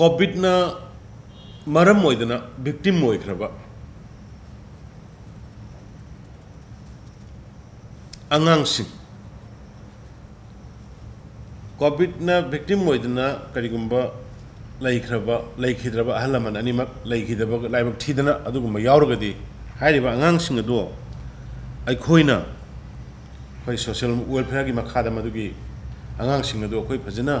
कोविडना मरम ओइदना victim ओइख्रबा angangsing कोविडना victim ओइदना करिगुम्बा लैख्रबा लैखिद्रबा अहल लमन अनिमक लैखिदबा लाइबक थीदना अदुगुम्बा यावरगदी हाइरिबा angangsing अदो अखोइना अखोइ सोशल वेलफेयर की मखादा मदुगी angangsing अदो अखोइ फजना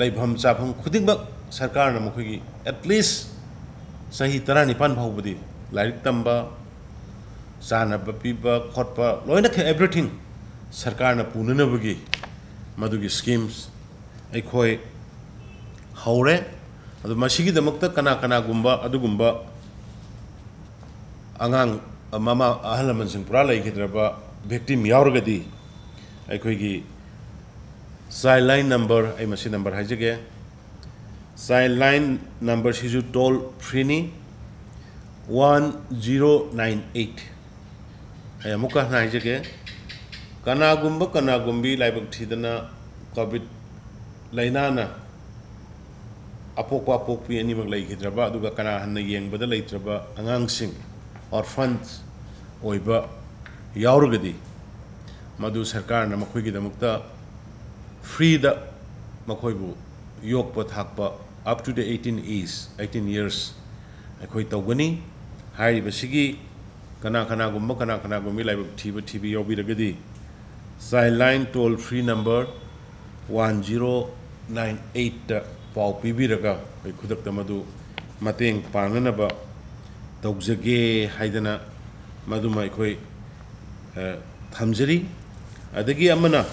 लैभम चाफम खुदिंबक सरकारना मखोइगी एटलीस्ट सही तरह निपान फाउबदी लाइक तंबा चानब पीबा खोटपा लोइना खे एवरीथिंग सरकारना पुननबगी मदुगी स्कीम्स हौरे अदु मसिगिदमक्ता कना कनागुम्बा अदुगुम्बा angang, mama ahalaman sing pura lai khidraba victim yaurgadi ꯑꯩꯈꯣꯏꯒꯤ ꯆꯥꯏꯜ ꯂꯥꯏꯟ ꯅꯝꯕꯔ ꯑꯩ ꯃꯁꯤ ꯅꯝꯕꯔ ꯍꯥꯏꯖꯒꯦ child line ꯅꯝꯕꯔꯁꯤꯁꯨ toll ꯐ꯭ꯔꯤꯅꯤ one zero nine eight ꯑꯩ ꯑꯃꯨꯛꯀ ꯍꯟꯅ ꯍꯥꯏꯖꯒꯦ ꯀꯅꯥꯒꯨꯝꯕ ꯀꯅꯥꯒꯨꯝꯕꯤ ꯂꯥꯏꯕꯛ ꯊꯤꯗꯅ ꯀꯣꯚꯤꯗ ꯂꯥꯏꯅꯥꯅ ꯑꯄꯣꯛꯄ ꯑꯄꯣꯛꯄꯤ ꯑꯅꯤꯃꯛ ꯂꯩꯈꯤꯗ꯭ꯔꯕ ꯑꯗꯨꯒ ꯀꯅꯥ ꯍꯟꯅ ꯌꯦꯡꯕꯗ ꯂꯩꯇ꯭ꯔꯕ up to the 18 years 18 years akhoi tawgani hari basigi kana kana gumma kana kana gumi lai thib thib yobi ragadi sai line toll free number 1098 pau pibi raga ai khudak tamadu mateng pangana ba tawjage haidana madu mai ꯊꯝꯖꯔꯤ ꯑꯗꯒꯤ ꯑꯃꯅ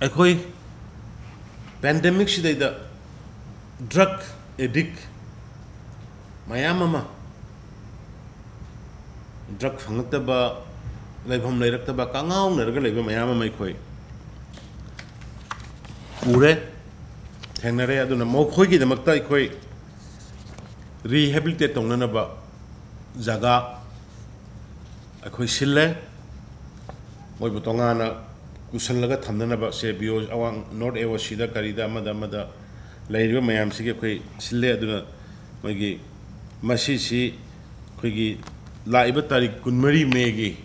ꯑꯩꯈꯣꯏ ꯄꯦꯟꯗꯦꯃꯤꯛꯁꯤꯗꯩꯗ drug ꯑꯦꯗꯤꯛ ꯃꯌꯥꯝ ꯑꯃ drug ꯐꯪꯂꯛꯇꯕ ꯂꯩꯐꯝ ꯂꯩꯔꯛꯇꯕ ꯀꯉꯥꯎꯅꯔꯒ ꯂꯩꯕ ꯃꯌꯥꯝ ꯑꯃ ꯑꯩꯈꯣꯏ ꯎꯔꯦ ꯊꯦꯡꯅꯔꯦ ꯑꯗꯨꯅ ꯃꯈꯣꯏꯒꯤꯗꯃꯛꯇ ꯑꯩꯈꯣꯏ ꯔꯤꯍꯦꯕꯤꯂꯤꯇꯦꯠ ꯇꯧꯅꯅꯕ ꯖꯒꯥ ꯑꯩꯈꯣꯏ ꯁꯤꯜꯂꯦ ꯃꯣꯏꯕꯨ ꯇꯣꯉꯥꯟꯅ ꯀꯨꯁꯜꯂꯒ ꯊꯝꯅꯅꯕ ꯁꯦ ꯕꯤ ꯑꯣ ꯑꯋꯥꯡ ꯅꯣꯔꯠ ꯑꯦ ꯑꯣ ꯁꯤꯗ ꯀꯔꯤꯗ ꯑꯃꯗ ꯑꯃꯗ ꯂꯩꯔꯤꯕ ꯃꯌꯥꯝꯁꯤꯒꯤ ꯑꯩꯈꯣꯏ ꯁꯤꯜꯂꯦ ꯑꯗꯨꯅ ꯃꯣꯏꯒꯤ ꯃꯁꯤꯁꯤ ꯑꯩꯈꯣꯏꯒꯤ ꯂꯥꯛꯏꯕ ꯇꯥꯔꯤꯛ ꯀꯨꯟꯃꯔꯤ ꯃꯦꯒꯤ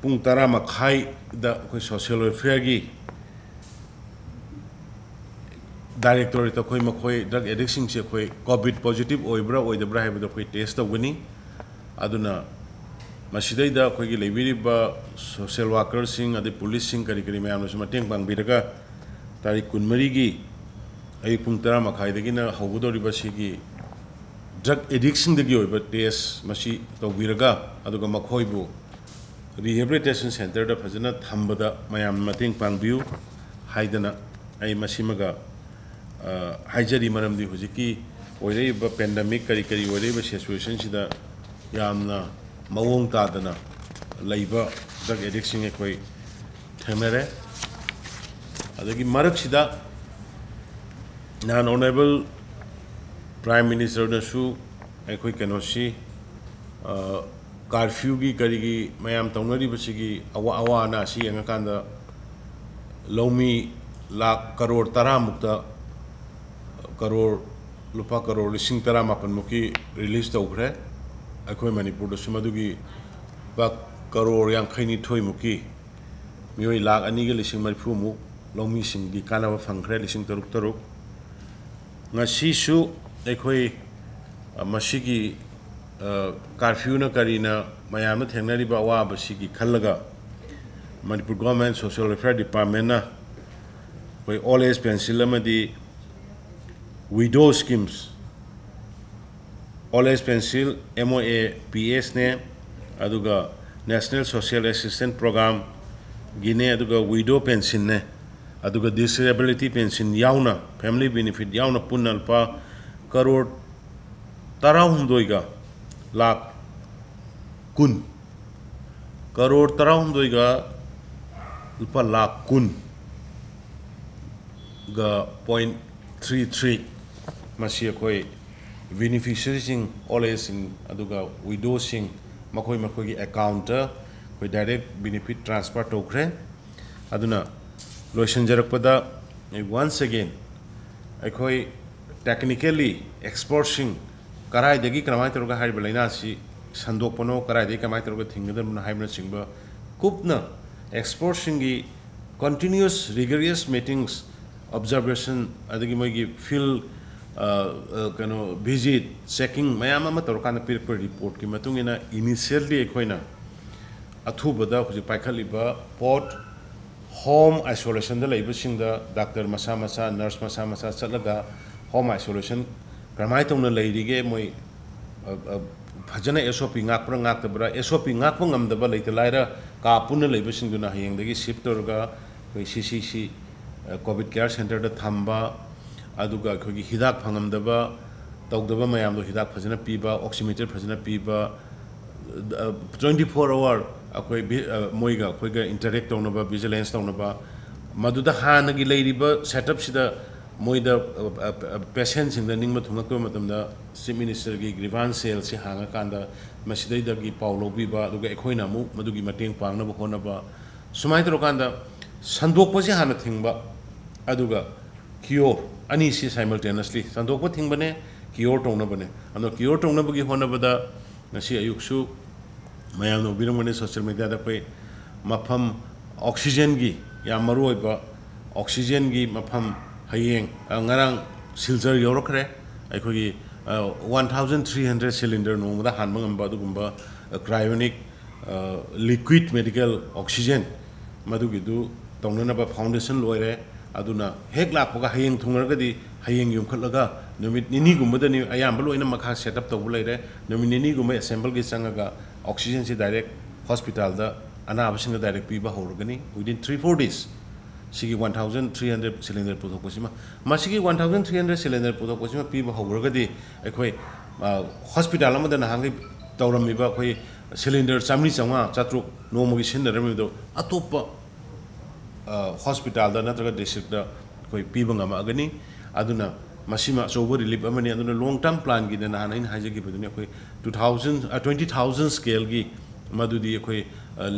ꯄꯨꯡ ꯇꯔꯥ ꯃꯈꯥꯏꯗ ꯑꯩꯈꯣꯏ ꯁꯣꯁꯤꯌꯦꯜ ꯋꯦꯜꯐꯤꯌꯔꯒꯤ डायरेक्टोरेट अखोई मखोई ड्रग एडिक्सिंग से अखोई कोविड पॉजिटिव ओइब्रा हाइबद अखोई टेस्ट तौगनी अदुना मसिदैदा अखोई लेबिरिबा सोशल वर्कर सिंग अदे पुलिस सिंग करी करी मतेंग पांगबिरगा तारीख कुनमरी की अय पुंग तरा मखाइदगिना ड्रग ओइबा टेस्ट मसी तौबिरगा अदुगा मखोइबु रिहेबिलिटेशन सेंटर दा फजना थंबदा अय मसीमगा पेंडेमिक करी करी सिचुएशन यामना मवोंग तादना ड्रग अखोई थेमरे। मरक नान ऑनरेबल प्राइम मिनिस्टर नसु अखोई कर्फ्यू की करी मैम तौनरीबसिगी अवा अवाना सी यंगकांदा लौमी करोड़, लुपा करोड़ लिंग तरह मापन मुकी रिलीज़ अखोई मनपुर मधुगी करोड़ थोई मुकी मियोई लाख मरफू मुक लौमी की कानब फंख्रे लिंग तरुक तरुक। ngasisu अखोई मसीगी कर्फ्यूना करीना मैम थेंगनरीब अवाबसीगी खलगा मनपुर डिपार्टमेंट अखोई old age schemes always pencil MOA PS ne aduga national social assistance program gine aduga widow pension ne aduga disability pension yauna family benefit yauna punal pa crore tara hundoiga lakh kun ꯃꯁꯤ ꯑꯩꯈꯣꯏ beneficiaries all aging aduga widows sing makoi makoi account koi direct benefit transfer tokre aduna loisan jarakpada once again ꯑꯩꯈꯣꯏ ꯇꯦꯛꯅꯤꯀꯦꯜꯂꯤ ꯑꯦꯛꯁꯄꯣꯔꯠꯁꯤꯡ ꯀꯔꯥꯏꯗꯒꯤ ꯀꯔꯃꯥꯏꯅ ꯇꯧꯔꯒ ꯍꯥꯏꯔꯤꯕ ꯂꯥꯏꯅꯥꯁꯤ ꯁꯟꯗꯣꯛꯄꯅꯣ ꯀꯔꯥꯏꯗꯒꯤ ꯀꯃꯥꯏꯅ ꯇꯧꯔꯒ ꯊꯤꯡꯒꯗꯕꯅꯣ ꯍꯥꯏꯕꯅꯆꯤꯡꯕ ꯀꯨꯞꯅ ꯑꯦꯛꯁꯄꯣꯔꯠꯁꯤꯡꯒꯤ ꯀꯟꯇꯤꯅ꯭ꯌꯨꯁ ꯔꯤꯒꯔꯤꯌꯁ ꯃꯤꯇꯤꯡꯁ ꯑꯣꯕꯖꯔꯕꯦꯁꯟ ꯑꯗꯒꯤ ꯃꯣꯏꯒꯤ ꯐꯤꯜ कनो भिजिट चेकिंग मैम तौरकान पीरप रिपोर्ट की मतना इनिशियली अथूबद पाखलब पोट होम आइसोलेशन डाक्टर मसा मसा नर्स मसा मसा चल होम आइसोलेशन कमाय तौन लेरीगे मई फजन एस ओ पी गाक्र एस ओ पी गापब लेते का पुनः लेबी हयेंगे शिफ्ट तौर कोविड केयर सेंटर थम्बा ꯑꯗꯨꯒ ꯑꯩꯈꯣꯏꯒꯤ ꯍꯤꯗꯥꯛ ꯐꯪꯉꯝꯗꯕ ꯇꯧꯗꯕ ꯃꯌꯥꯝꯗꯣ ꯍꯤꯗꯥꯛ ꯐꯖꯅ ꯄꯤꯕ ꯑꯣꯛꯁꯤꯃꯤꯇꯔ ꯐꯖꯅ ꯄꯤꯕ ꯇ꯭ꯋꯦꯟꯇꯤ ꯐꯣꯔ ꯑꯋꯥꯔ ꯑꯩꯈꯣꯏ ꯃꯣꯏꯒ ꯑꯩꯈꯣꯏꯒ ꯏꯟꯇꯔꯦꯛ ꯇꯧꯅꯕ ꯚꯤꯖꯤꯂꯦꯟꯁ ꯇꯧꯅꯕ ꯃꯗꯨꯗ ꯍꯥꯟꯅꯒꯤ ꯂꯩꯔꯤꯕ ꯁꯦꯠꯑꯞꯁꯤꯗ ꯃꯣꯏꯗ ꯄꯦꯁꯦꯟꯁꯤꯡꯗ ꯅꯤꯡꯕ ꯊꯨꯡꯂꯛꯄ ꯃꯇꯝꯗ ꯆꯤꯞ ꯃꯤꯅꯤꯁꯇꯔꯒꯤ ꯒ꯭ꯔꯤꯚꯥꯟ ꯁꯦꯜꯁꯤ ꯍꯥꯡꯉꯀꯥꯟꯗ ꯃꯁꯤꯗꯩꯗꯒꯤ ꯄꯥꯎ ꯂꯧꯕꯤꯕ ꯑꯗꯨꯒ ꯑꯩꯈꯣꯏꯅ ꯑꯃꯨꯛ ꯃꯗꯨꯒꯤ ꯃꯇꯦꯡ ꯄꯥꯡꯅꯕ ꯍꯣꯠꯅꯕ ꯁꯨꯃꯥꯏꯅ ꯇꯧꯔꯀꯥꯟꯗ ꯁꯟꯗꯣꯛꯄꯁꯤ ꯍꯥꯟꯅ ꯊꯤꯡꯕ ꯑꯗꯨꯒ कियो अनि साइमल्टेनियसली सन्दोप थिंगने कियोर तौनबने अद कियोर तौनबी होनबदा अयुक्सु मैम उबीरमने सोशल मीडिया अखोई मफम ऑक्सीजन की मरूब ऑक्सीजन की मफम हयें ngarang silzer yorokre akhoi 1300 cylinder nomada hanma ngamba dugumba cryonic liquid medical oxygen madugidu tongnana ba foundation loire ꯑꯗꯨꯅ ꯍꯦꯛ ꯂꯥꯛꯄꯒ ꯍꯌꯦꯡ ꯊꯨꯡꯉꯔꯒꯗꯤ ꯍꯌꯦꯡ ꯌꯨꯝꯈꯠꯂꯒ ꯅꯨꯃꯤꯠ ꯅꯤꯅꯤꯒꯨꯝꯕꯗꯅꯤ ꯑꯌꯥꯝꯕ ꯂꯣꯏꯅ ꯃꯈꯥ ꯁꯦꯠꯑꯞ ꯇꯧꯕ ꯂꯩꯔꯦ ꯅꯨꯃꯤꯠ ꯅꯤꯅꯤꯒꯨꯝꯕ ꯑꯦꯁꯦꯝꯕꯜꯒꯤ ꯆꯪꯉꯒ ꯑꯣꯛꯁꯤꯖꯦꯟꯁꯤ ꯗꯥꯏꯔꯦꯛ ꯍꯣꯁꯄꯤꯇꯥꯜꯗ ꯑꯅꯥꯕꯁꯤꯡꯗ ꯗꯥꯏꯔꯦꯛ ꯄꯤꯕ ꯍꯧꯔꯒꯅꯤ ꯋꯤꯗꯤꯟ ꯊ꯭ꯔꯤ ꯐꯣꯔ ꯗꯦꯖ ꯁꯤꯒꯤ one thousand three hundred cylinder ꯄꯨꯊꯣꯛꯄꯁꯤꯃ ꯃꯁꯤꯒꯤ one thousand three hundred cylinder ꯄꯨꯊꯣꯛꯄꯁꯤꯃ ꯄꯤꯕ ꯍꯧꯔꯒꯗꯤ ꯑꯩꯈꯣꯏ ꯍꯣꯁꯄꯤꯇꯥꯜ ꯑꯃꯗ ꯅꯍꯥꯟꯈꯩ ꯇꯧꯔꯝꯃꯤꯕ ꯑꯩꯈꯣꯏ ꯁꯤꯂꯤꯟꯗꯔ ꯆꯥꯝꯃꯔꯤ ꯆꯥꯝꯃꯉꯥ ꯆꯥꯇ꯭ꯔꯨꯛ ꯅꯣꯡꯃꯒꯤ ꯁꯤꯖꯤꯟꯅꯔꯝꯃꯤꯕꯗꯣ ꯑꯇꯣꯞꯄ hospital na tra district da koi piba ngama agani aduna masima sobo relief amani aduna long term plan gi na han in haje gi baduni koi 2000 20000 scale gi madudi koi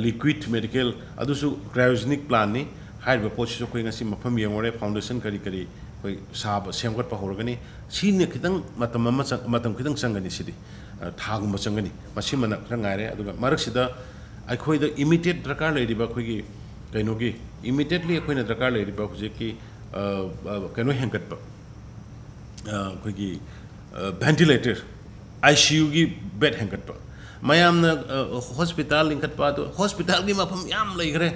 liquid medical adusu cryogenic plan ni हाइब पोसी अखोसी मफम यमरे foundation करी करी अखोई साब सेमगटप होरगनी सिने खितंग मतम मतम खितंग संगनी सिदि थागुम संगनी मसिमन खरा गायरे अदुगा मरक सिदा अखोइद इमीडिएट दरकार लेदिबा अखोइगी इमीडियटली दरकार लेकिन कहो हेंगटप भेंटिलेटर आई सी यू की बेड हेंगटप मैम हॉस्पिटल लिंगटप हॉस्पिटल की मफम लेगरे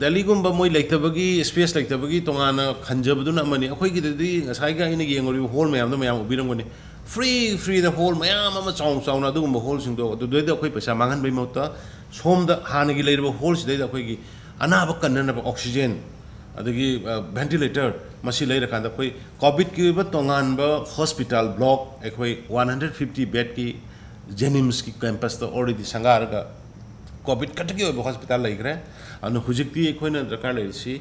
दिल्लीगंब मई लेटबगी स्पेस लेटबगी तोान खजबदी अखोगी हॉल मैम मैं उगोने फ्री फ्री हॉल मैम चाउ चाउन अगुब हॉल सिंह अखोई पैसा मांगन मौत सोमद हाँ की लेरब होल्स दे अनाब कन्नब ऑक्सीजन अदगी वेंटिलेटर मसी लेर कांद अखोई कोविड की तोंगानब हॉस्पिटल ब्लॉक अखोई 150 बेड की जेनिम्स की कैंपस तो ऑलरेडी संगारग कोविड कटकी होब हॉस्पिटल लेग्रे अन दरकार लेसी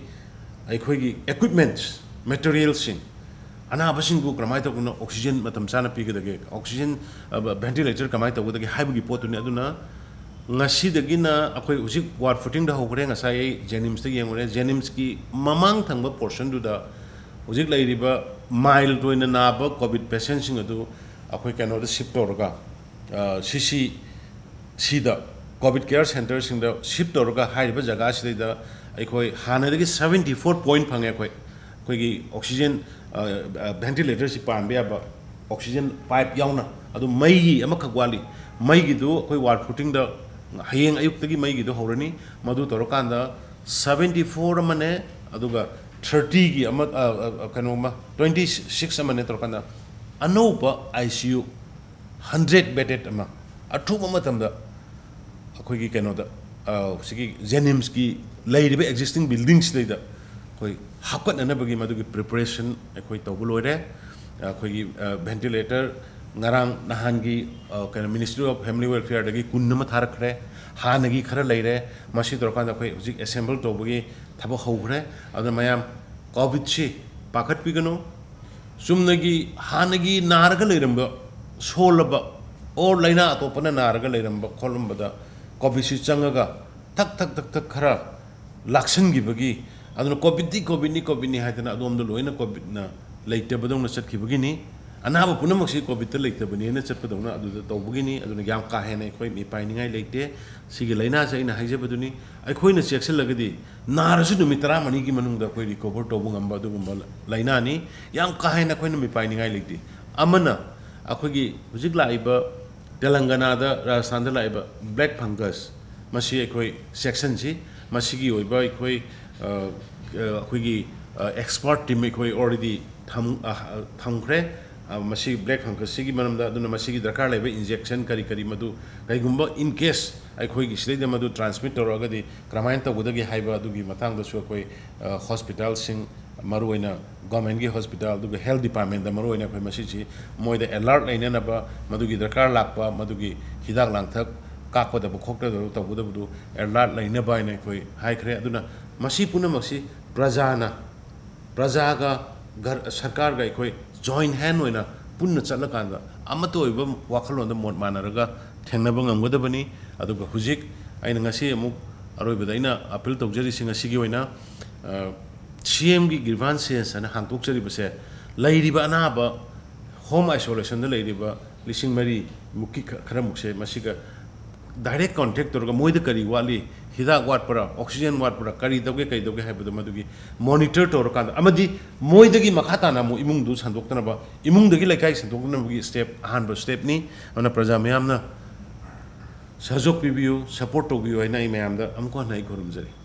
अखोई इक्विपमेंट्स मटेरियल सिंह अनाबसिंगु कमाय तौन ऑक्सीजन मतम चाना पीगदगे ऑक्सीजन वेंटिलेटर कमाय तौगदगे ngasidaginna akhoi ujik war footing da hogre nga sai jenims te yengore jenims ki mamang thangba portion du da ujik lairi ba mild to ina na ba covid patient sing adu akhoi kano da shift orga cc si da covid care center sing da shift orga hai ba jaga si da akhoi hane da 74 point phange akhoi akhoi gi oxygen ventilator si pan ba ba oxygen pipe yauna adu mai gi amakha gwali mai gi du akhoi war footing da ꯍꯌꯦꯡ ꯑꯌꯨꯛꯇꯒꯤ ꯃꯩꯒꯤꯗꯨ ꯍꯧꯔꯅꯤ ꯃꯗꯨ ꯇꯧꯔꯀꯥꯟꯗ seventy for ꯑꯃꯅꯦ ꯑꯗꯨꯒ ꯊꯥꯔꯇꯤꯒꯤ ꯑꯃ ꯀꯩꯅꯣꯃ twenty six ꯑꯃꯅꯦ ꯇꯧꯔꯀꯥꯟꯗ ꯑꯅꯧꯕ ꯑꯥꯏ ꯁꯤ ꯌꯨ ꯍꯟꯗ꯭ꯔꯦꯠ ꯕꯦꯗꯦꯠ ꯑꯃ ꯑꯊꯨꯕ ꯃꯇꯝꯗ ꯑꯩꯈꯣꯏꯒꯤ ꯀꯩꯅꯣꯗ ꯁꯤꯒꯤ ꯖꯦꯅꯤꯝꯁꯀꯤ ꯂꯩꯔꯤꯕ ꯑꯦꯛꯖꯤꯁꯇꯤꯡ ꯕꯤꯜꯗꯤꯡꯁꯤꯗꯩꯗ ꯑꯩꯈꯣꯏ ꯍꯥꯞꯀꯠꯅꯅꯕꯒꯤ ꯃꯗꯨꯒꯤ ꯄ꯭ꯔꯤꯄꯔꯦꯁꯟ ꯑꯩꯈꯣꯏ ꯇꯧꯕ ꯂꯣꯏꯔꯦ ꯑꯩꯈꯣꯏꯒꯤ ꯚꯦꯟꯇꯤꯂꯦꯇꯔ ꯉꯔꯥꯡ ꯅꯍꯥꯟꯒꯤ ꯀꯩꯅꯣ ꯃꯤꯅꯤꯁꯇ꯭ꯔꯤ ꯑꯣꯐ ꯐꯦꯃꯤꯂꯤ ꯋꯦꯜꯐꯤꯌꯔꯗꯒꯤ ꯀꯨꯟ ꯑꯃ ꯊꯥꯔꯛꯈ꯭ꯔꯦ ꯍꯥꯟꯅꯒꯤ ꯈꯔ ꯂꯩꯔꯦ ꯃꯁꯤ ꯇꯧꯔꯀꯥꯟꯗ ꯑꯩꯈꯣꯏ ꯍꯧꯖꯤꯛ ꯑꯦꯁꯦꯝꯕꯜ ꯇꯧꯕꯒꯤ ꯊꯕꯛ ꯍꯧꯈ꯭ꯔꯦ ꯑꯗꯨꯅ ꯃꯌꯥꯝ ꯀꯣꯚꯤꯠꯁꯤ ꯄꯥꯈꯠꯄꯤꯒꯅꯨ ꯆꯨꯝꯅꯒꯤ ꯍꯥꯟꯅꯒꯤ ꯅꯥꯔꯒ ꯂꯩꯔꯝꯕ ꯁꯣꯜꯂꯕ ꯑꯣꯔ ꯂꯥꯏꯅꯥ ꯑꯇꯣꯞꯄꯅ ꯅꯥꯔꯒ ꯂꯩꯔꯝꯕ ꯈꯣꯠꯂꯝꯕꯗ ꯀꯣꯚꯤꯠꯁꯤ ꯆꯪꯉꯒ ꯊꯛ ꯊꯛ ꯊꯛ ꯊꯛ ꯈꯔ ꯂꯥꯛꯁꯤꯟꯈꯤꯕꯒꯤ ꯑꯗꯨꯅ ꯀꯣꯚꯤꯠꯇꯤ ꯀꯣꯚꯤꯠꯅꯤ ꯀꯣꯚꯤꯠꯅꯤ ꯍꯥꯏꯗꯅ ꯑꯗꯣꯝꯗ ꯂꯣꯏꯅ ꯀꯣꯚꯤꯠꯅ ꯂꯩꯇꯕꯗꯧꯅ ꯆꯠꯈꯤꯕꯒꯤꯅꯤ अनाब पुनमसी से लेटबनी चपदना तौबनी का हेन अखोई पाई लेते लाइनासे अजबदी अखोन चेक्सलगदी नारसु तरामी की अखोई रिकोभर तौब लाइना का हेन अखोन पाई लेते अखोगी हजिक लाइब तेलंगाना राजस्थान लाइब ब्लैक फंगस मसी अखोई सेक्शन से मसी अखोई अखोगी एक्सपर्ट टीम अखोई ऑलरेडी थम्ख्रे ꯃꯁꯤ ꯕ꯭ꯂꯦꯛ ꯐꯪꯀꯁꯁꯤꯒꯤ ꯃꯔꯝꯗ ꯑꯗꯨꯅ ꯃꯁꯤꯒꯤ ꯗꯔꯀꯥꯔ ꯂꯩꯕ ꯏꯟꯖꯦꯛꯁꯟ ꯀꯔꯤ ꯀꯔꯤ ꯃꯗꯨ ꯀꯔꯤꯒꯨꯝꯕ ꯏꯟ ꯀꯦꯁ ꯑꯩꯈꯣꯏꯒꯤ ꯁꯤꯗꯩꯗ ꯃꯗꯨ ꯇ꯭ꯔꯥꯟꯁꯃꯤꯠ ꯇꯧꯔꯛꯑꯒꯗꯤ ꯀꯔꯝꯍꯥꯏꯅ ꯇꯧꯒꯗꯒꯦ ꯍꯥꯏꯕ ꯑꯗꯨꯒꯤ ꯃꯇꯥꯡꯗꯁꯨ ꯑꯩꯈꯣꯏ ꯍꯣꯁꯄꯤꯇꯥꯜꯁꯤꯡ ꯃꯔꯨꯑꯣꯏꯅ ꯒꯣꯔꯃꯦꯟꯒꯤ ꯍꯣꯁꯄꯤꯇꯥꯜ ꯑꯗꯨꯒ ꯍꯦꯜꯠ ꯗꯤꯄꯥꯔꯠꯃꯦꯟꯗ ꯃꯔꯨꯑꯣꯏꯅ ꯑꯩꯈꯣꯏ ꯃꯁꯤꯁꯤ ꯃꯣꯏꯗ ꯑꯦꯂꯥꯔꯠ ꯂꯩꯅꯅꯕ ꯃꯗꯨꯒꯤ ꯗꯔꯀꯥꯔ ꯂꯥꯛꯄ ꯃꯗꯨꯒꯤ ꯍꯤꯗꯥꯛ ꯂꯥꯡꯊꯛ ꯀꯥꯞꯀꯗꯕ ꯈꯣꯠꯀꯗꯕ ꯇꯧꯒꯗꯕꯗꯨ ꯑꯦꯂꯥꯔꯠ ꯂꯩꯅꯕ ꯍꯥꯏꯅ ꯑꯩꯈꯣꯏ ꯍꯥꯏꯈ꯭ꯔꯦ ꯑꯗꯨꯅ ꯃꯁꯤ ꯄꯨꯝꯅꯃꯛꯁꯤ ꯄ꯭ꯔꯖꯥꯅ ꯄ꯭ꯔꯖꯥꯒ ꯁꯔꯀꯥꯔꯒ ꯑꯩꯈꯣꯏ join hand oina punna chala kanda amma to ibam wakhal onda mon manaraga thengnaba ngamgoda bani aduga hujik aina ngasi amu aroibada ina appeal tokjari singa sigi oina CM gi grievances ana hangtok chari base lairiba na ba home isolation da lairiba lising mari mukki khara mukse masiga direct contact तौर moida kari wali हिदाक वाटपरा oxygen वाटपरा करी दगे कई दगे है monitor तौर कांद अमदी मोइदगी मखा ताना मो इमुंग दु संदोक्तनबा इमुंग दगी लेकाई संदोक्तनबगी स्टेप अहम स्टेप नहीं प्रजा मैं पिबियो सपोर्ट तोबियो है मयामदा अमको नै खुरुमजरी